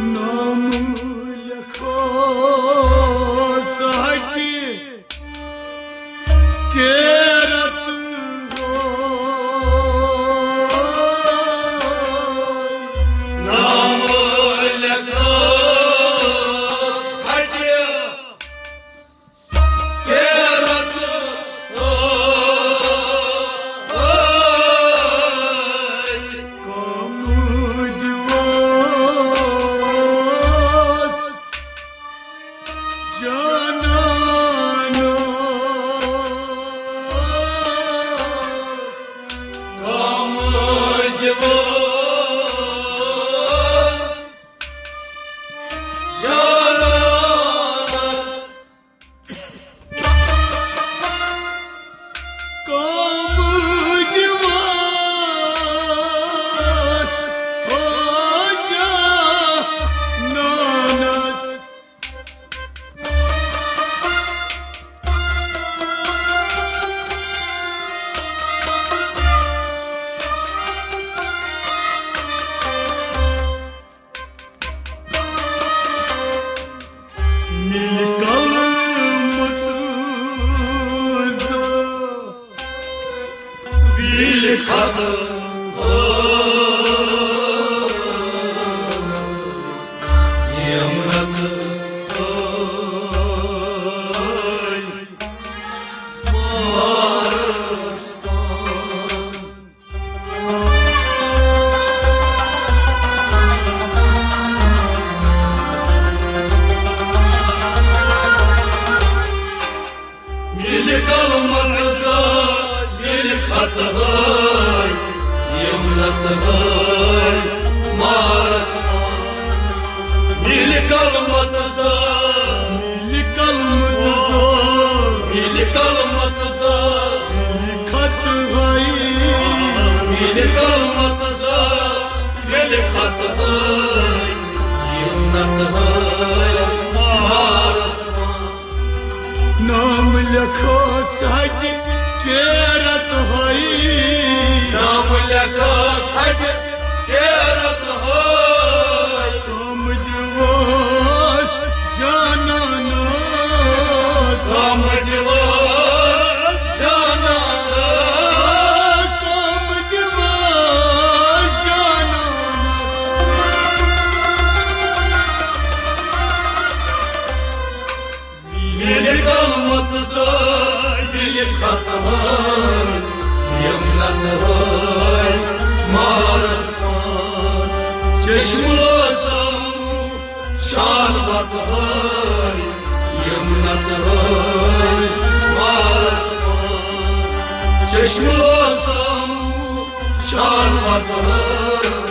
namul khos hai bir kadın. نام لك وصحك غير طهي نام لك وصحك بزرگ قهرمان یم های مارستان چشم و سمو شانوات های یم های مارستان چشم و سمو شانوات های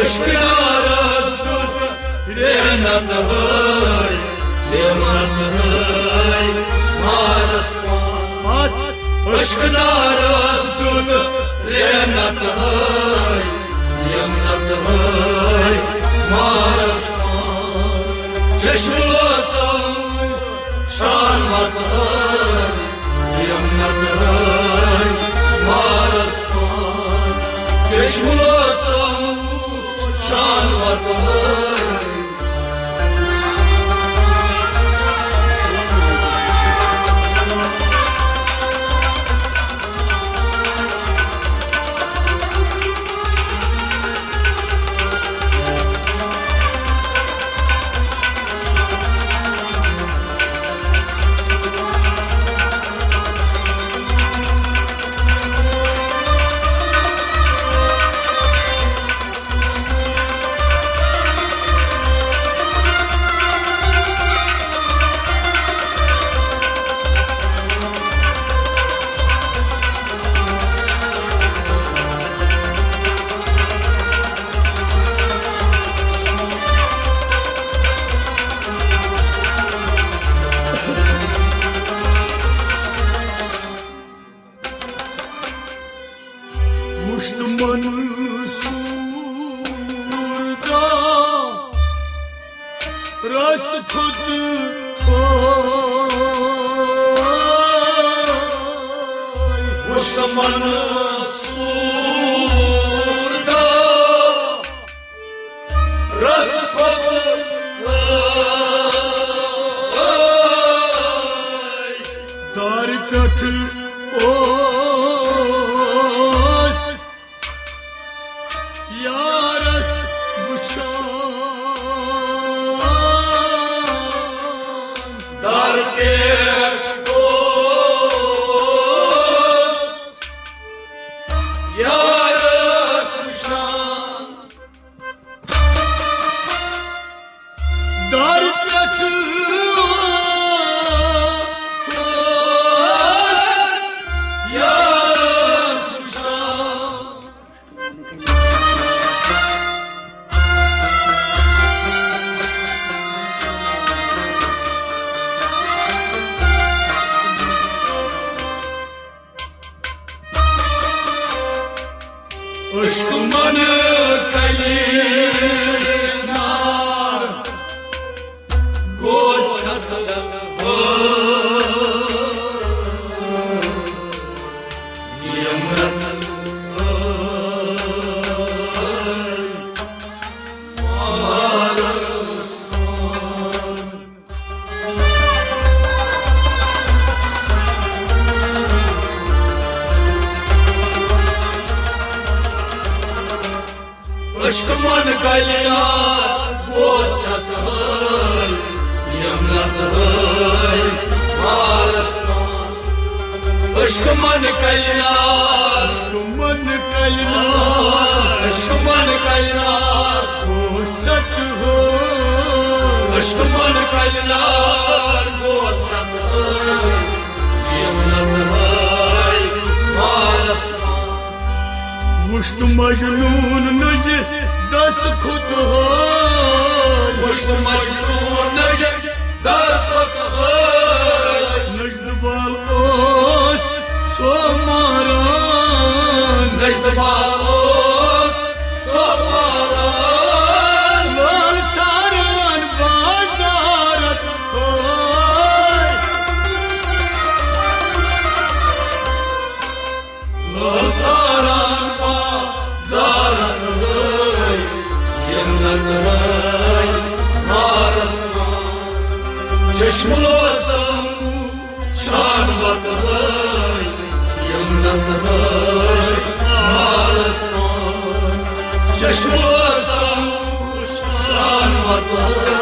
مشکل راز دود رحمت های رحمت های مارس مات مشکل راز دود رحمت های رحمت های مارس مات چشم شان مات های رحمت های مارس مات چشم şan var dolu Düşmanı surda Ras khud Düşmanı ندارد آرزوان چشم لوسم چان بدای یم ندارد آرزوان چشم لوسم چان بدای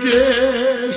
Durge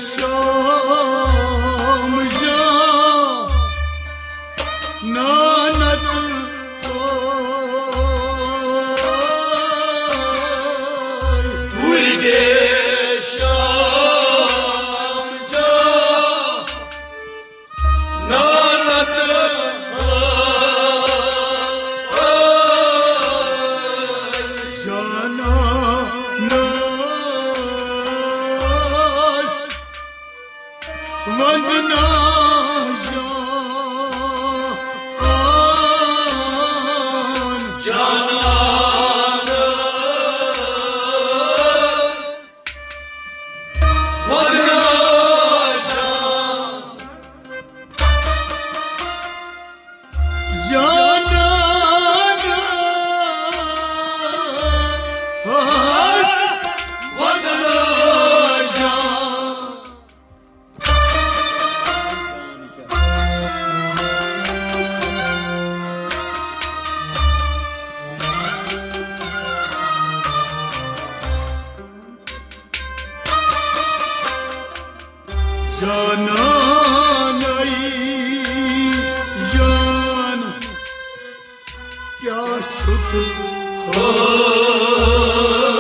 Oh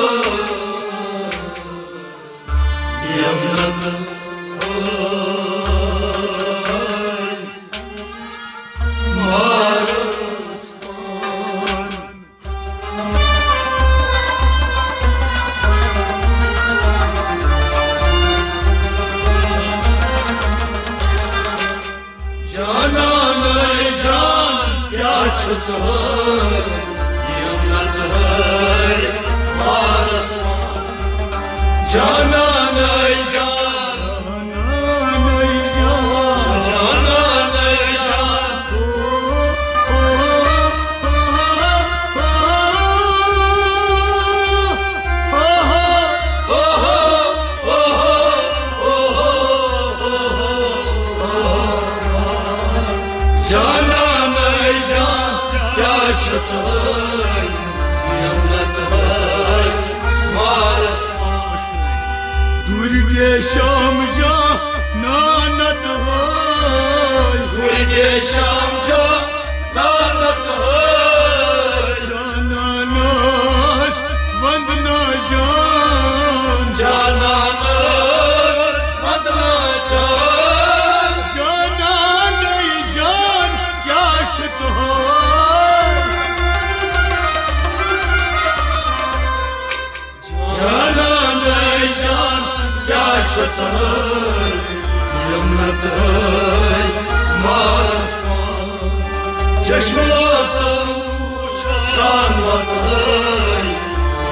سر یم ندای ماست چشم لاسم چان ندای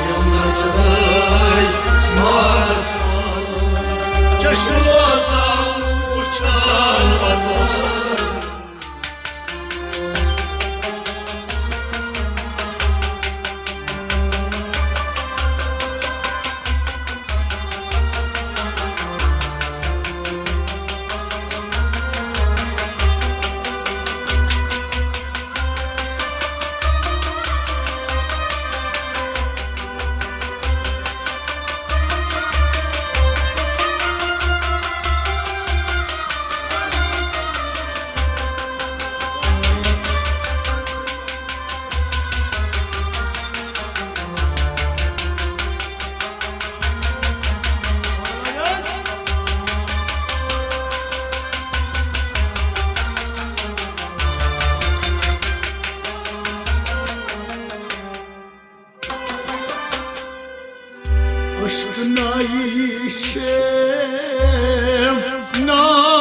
یم ندای ماست چشم Naişem, naişem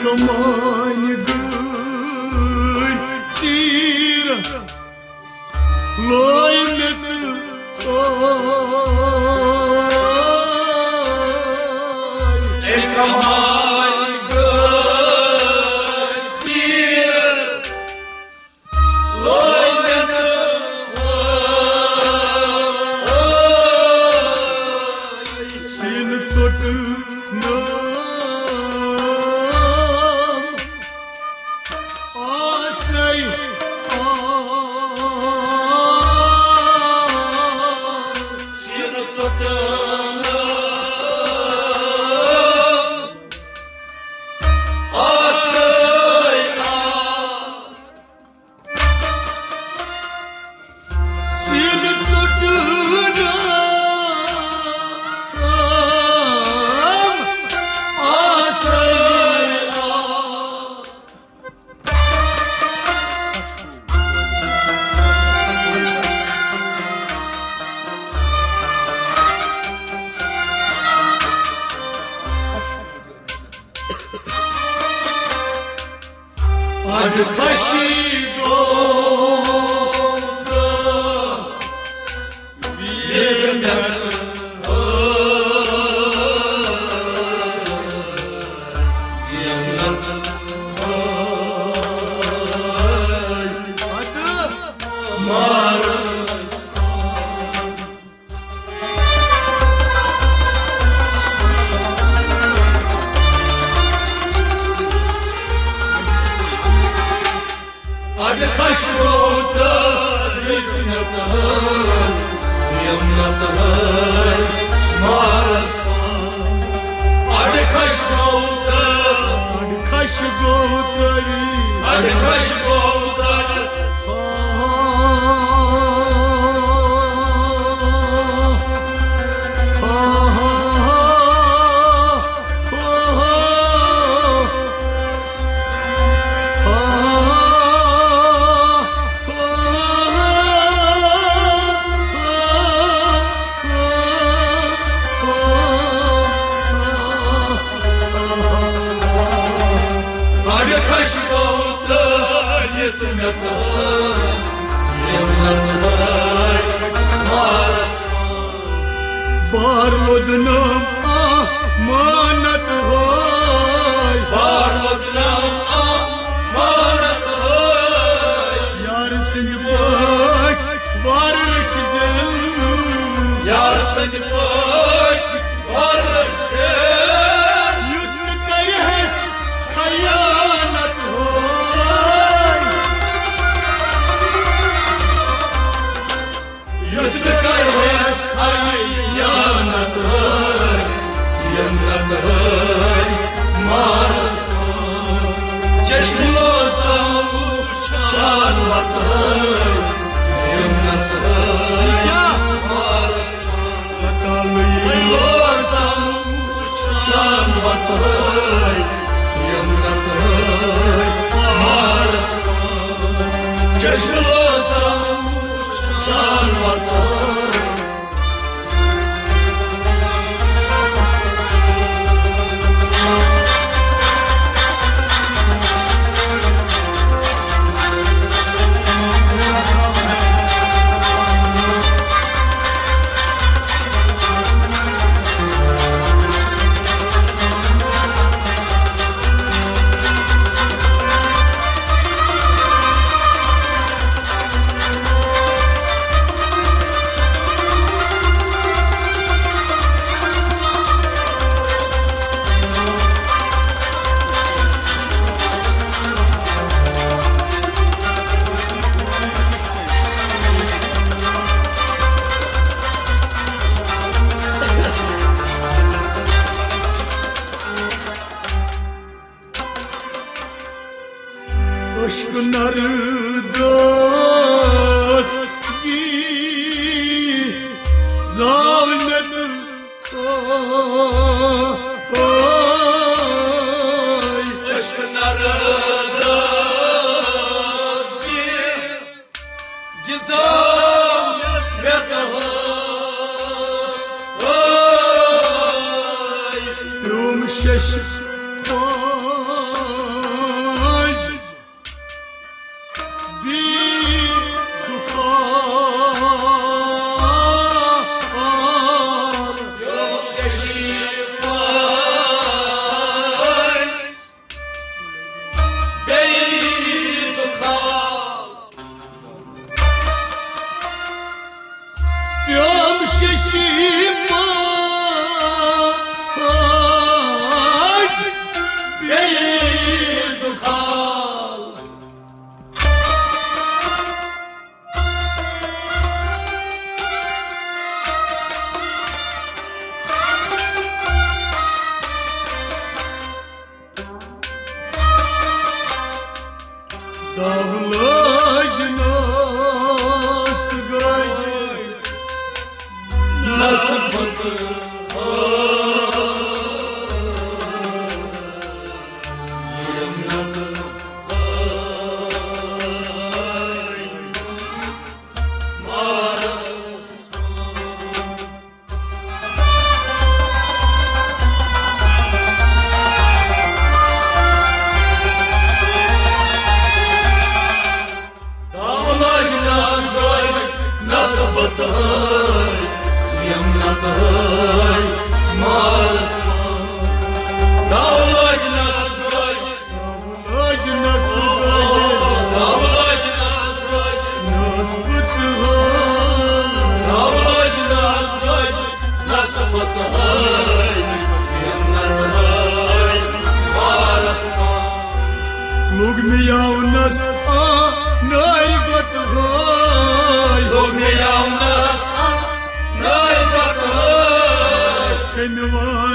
come on. 这是。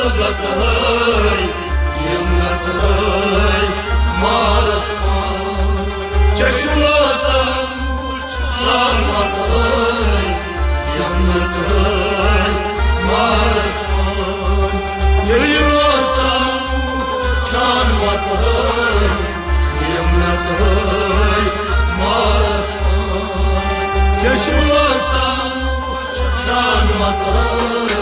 دغتهاي يمنتهاي مارسما چشماسا چلانمتهاي يمنتهاي مارسما چشماسا چلانمتهاي يمنتهاي مارسما چشماسا چلانمتهاي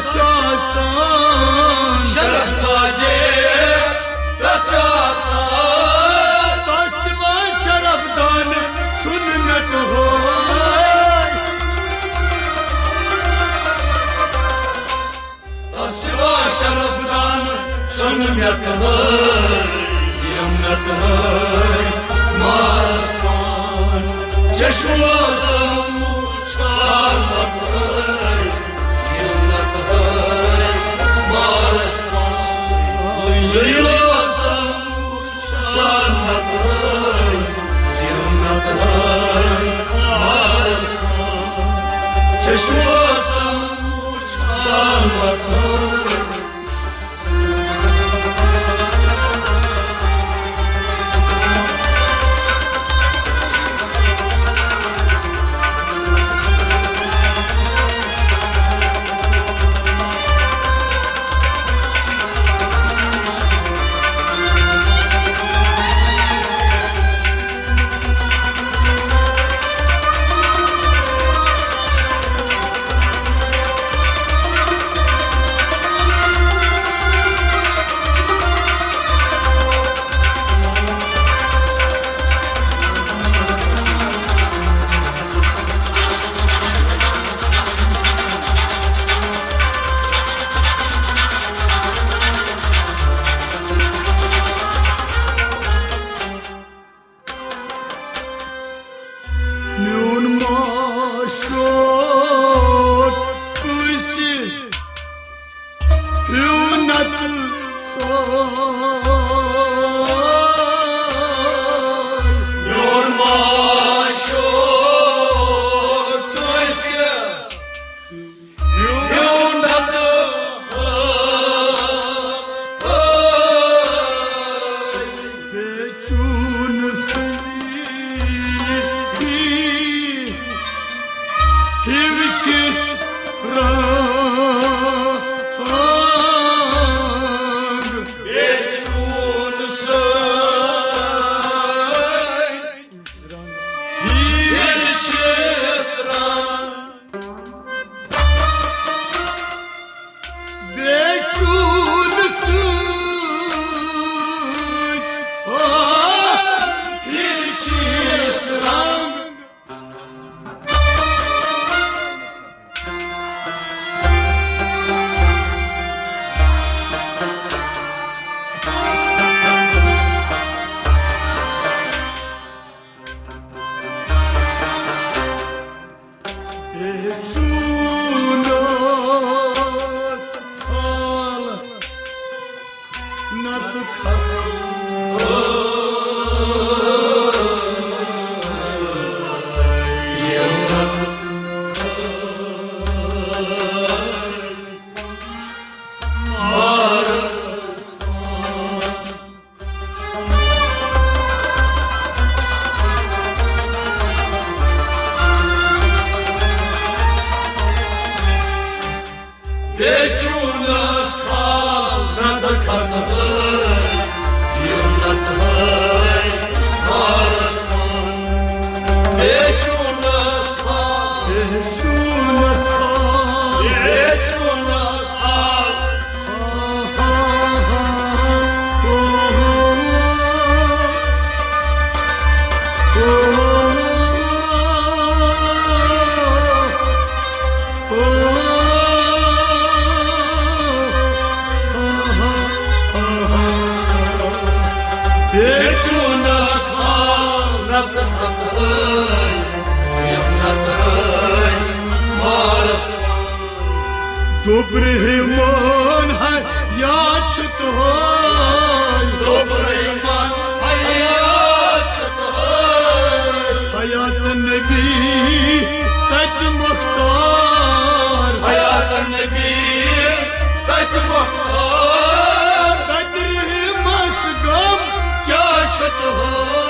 kaçasan Şeref Sadir kaçasan Taşma şerefdan sünnet hoy Taşma şerefdan sünnet hoy Yemnet hoy Masman Çeşmasın uçkan bakır Duyuyorsam uçan Hatay Yılın Hatay Arasma Çeşmorsam uçan Hatay Dobrehman hay ya çıtay Dobrehman hay ya çıtay Hayat nebi tek muhtar Hayat nebi tek muhtar Kadri masgam ya çıtay